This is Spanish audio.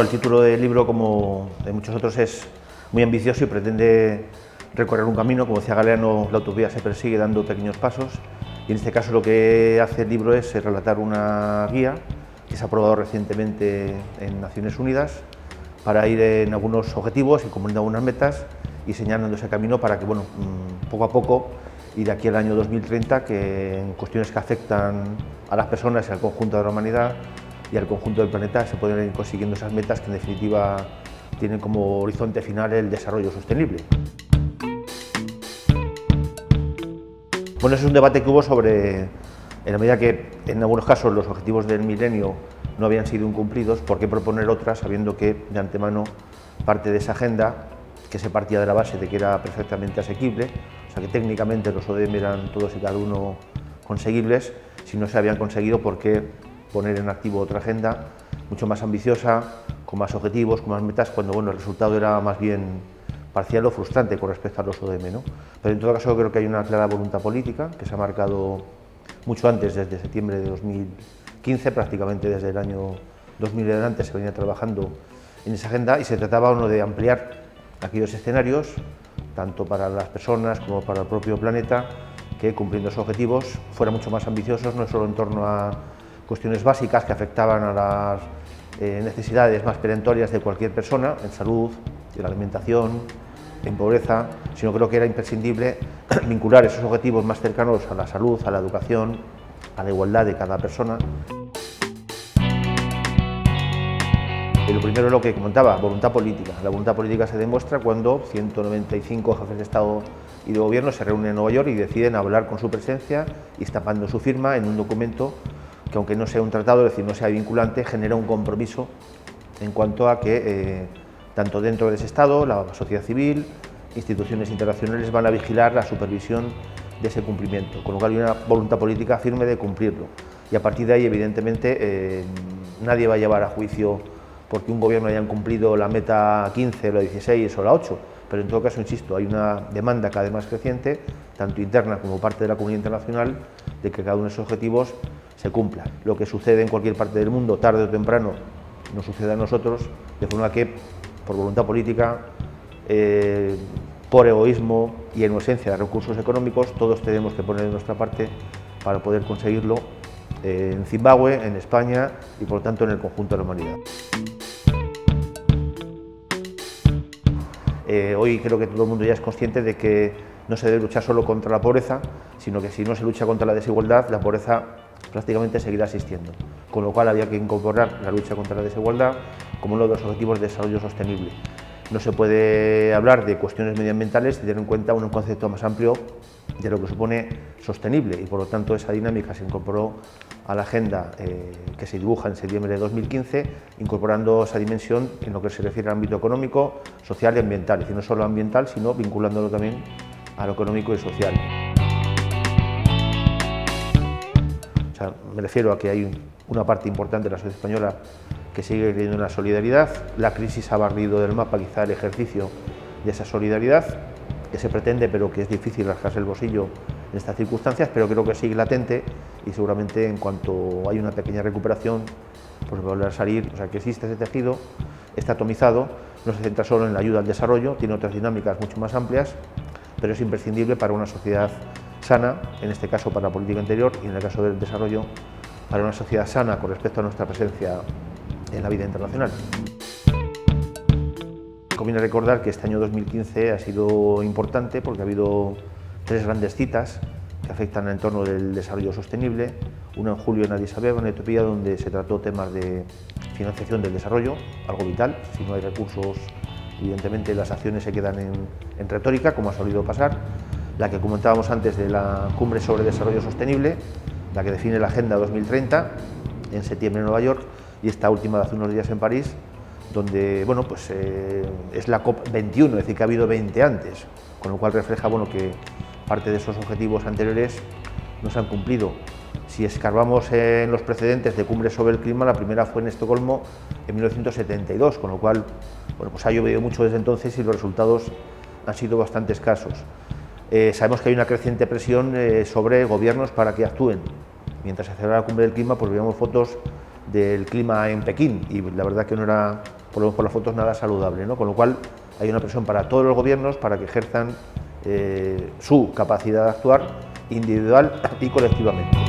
el título del libro, como de muchos otros, es muy ambicioso y pretende recorrer un camino, como decía Galeano, la utopía se persigue dando pequeños pasos. Y en este caso lo que hace el libro es relatar una guía que se ha aprobado recientemente en Naciones Unidas para ir en algunos objetivos y cumpliendo algunas metas y señalando ese camino para que, bueno, mm, poco a poco y de aquí al año 2030, que en cuestiones que afectan a las personas y al conjunto de la humanidad y al conjunto del planeta se pueden ir consiguiendo esas metas que en definitiva tienen como horizonte final el desarrollo sostenible. Bueno, ese es un debate que hubo sobre, en la medida que en algunos casos los objetivos del milenio no habían sido incumplidos, ¿por qué proponer otras sabiendo que de antemano parte de esa agenda, que se partía de la base de que era perfectamente asequible, o sea que técnicamente los ODM eran todos y cada uno conseguibles, si no se habían conseguido, ¿por qué poner en activo otra agenda mucho más ambiciosa, con más objetivos, con más metas, cuando bueno, el resultado era más bien parcial o frustrante con respecto a los ODM. ¿no? Pero en todo caso creo que hay una clara voluntad política que se ha marcado mucho antes, desde septiembre de 2015, prácticamente desde el año 2000 en adelante se venía trabajando en esa agenda y se trataba uno de ampliar aquellos escenarios, tanto para las personas como para el propio planeta, que cumpliendo esos objetivos fueran mucho más ambiciosos, no solo en torno a cuestiones básicas que afectaban a las eh, necesidades más perentorias de cualquier persona, en salud, en alimentación, en pobreza, sino creo que era imprescindible vincular esos objetivos más cercanos a la salud, a la educación, a la igualdad de cada persona. Y lo primero es lo que comentaba, voluntad política. La voluntad política se demuestra cuando 195 jefes de Estado y de Gobierno se reúnen en Nueva York y deciden hablar con su presencia y estampando su firma en un documento que aunque no sea un tratado, es decir, no sea vinculante, genera un compromiso en cuanto a que eh, tanto dentro de ese Estado, la sociedad civil, instituciones internacionales van a vigilar la supervisión de ese cumplimiento, con lo cual hay una voluntad política firme de cumplirlo. Y a partir de ahí, evidentemente, eh, nadie va a llevar a juicio porque un gobierno haya cumplido la meta 15, la 16 o la 8, pero en todo caso, insisto, hay una demanda cada vez más creciente, tanto interna como parte de la comunidad internacional, de que cada uno de esos objetivos se cumpla. Lo que sucede en cualquier parte del mundo, tarde o temprano, nos sucede a nosotros, de forma que por voluntad política, eh, por egoísmo y en ausencia de recursos económicos, todos tenemos que poner de nuestra parte para poder conseguirlo eh, en Zimbabue, en España y por lo tanto en el conjunto de la humanidad. Eh, hoy creo que todo el mundo ya es consciente de que no se debe luchar solo contra la pobreza, sino que si no se lucha contra la desigualdad, la pobreza prácticamente seguirá existiendo. Con lo cual había que incorporar la lucha contra la desigualdad como uno de los objetivos de desarrollo sostenible. No se puede hablar de cuestiones medioambientales sin tener en cuenta un concepto más amplio de lo que supone sostenible y por lo tanto esa dinámica se incorporó a la agenda eh, que se dibuja en septiembre de 2015, incorporando esa dimensión en lo que se refiere al ámbito económico, social y ambiental, decir, no solo ambiental, sino vinculándolo también a lo económico y social. Me refiero a que hay una parte importante de la sociedad española que sigue creyendo en la solidaridad. La crisis ha barrido del mapa quizá el ejercicio de esa solidaridad que se pretende, pero que es difícil rascarse el bolsillo en estas circunstancias, pero creo que sigue latente y seguramente en cuanto hay una pequeña recuperación, pues va a volver a salir, o sea que existe ese tejido, está atomizado, no se centra solo en la ayuda al desarrollo, tiene otras dinámicas mucho más amplias, pero es imprescindible para una sociedad sana, en este caso para la política interior y en el caso del desarrollo para una sociedad sana con respecto a nuestra presencia en la vida internacional. Conviene recordar que este año 2015 ha sido importante porque ha habido tres grandes citas que afectan al entorno del desarrollo sostenible. Una en julio en Addis Abeba, en Etiopía, donde se trató temas de financiación del desarrollo, algo vital. Si no hay recursos, evidentemente las acciones se quedan en, en retórica, como ha solido pasar la que comentábamos antes de la Cumbre sobre Desarrollo Sostenible, la que define la Agenda 2030 en septiembre en Nueva York y esta última de hace unos días en París, donde bueno, pues, eh, es la COP21, es decir, que ha habido 20 antes, con lo cual refleja bueno, que parte de esos objetivos anteriores no se han cumplido. Si escarbamos en los precedentes de cumbres sobre el clima, la primera fue en Estocolmo en 1972, con lo cual bueno, pues ha llovido mucho desde entonces y los resultados han sido bastante escasos. Eh, sabemos que hay una creciente presión eh, sobre gobiernos para que actúen. Mientras se celebra la cumbre del clima, pues veíamos fotos del clima en Pekín y la verdad que no era por lo por las fotos, nada saludable, ¿no? con lo cual hay una presión para todos los gobiernos para que ejerzan eh, su capacidad de actuar individual y colectivamente.